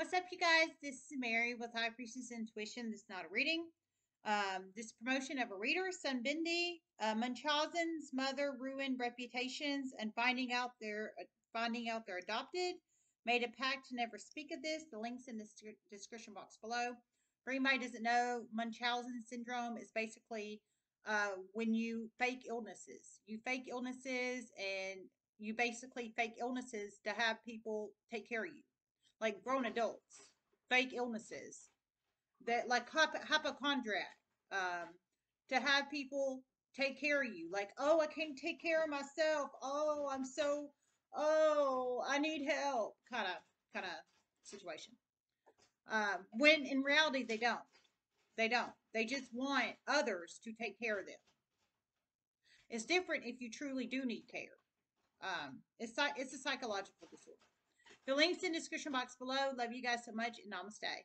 What's up, you guys? This is Mary with High Priestess Intuition. This is not a reading. Um, this promotion of a reader, Sun Bindi, uh, Munchausen's mother ruined reputations and finding out their uh, finding out they're adopted. Made a pact to never speak of this. The links in the description box below. For anybody doesn't know, Munchausen syndrome is basically uh, when you fake illnesses. You fake illnesses and you basically fake illnesses to have people take care of you, like grown adults. Fake illnesses that like hypochondriac, um, to have people take care of you. Like, oh, I can't take care of myself. Oh, I'm so, oh, I need help. Kind of, kind of situation. Um, when in reality they don't. They don't. They just want others to take care of them. It's different if you truly do need care. Um, it's it's a psychological disorder. The links in the description box below. Love you guys so much and namaste.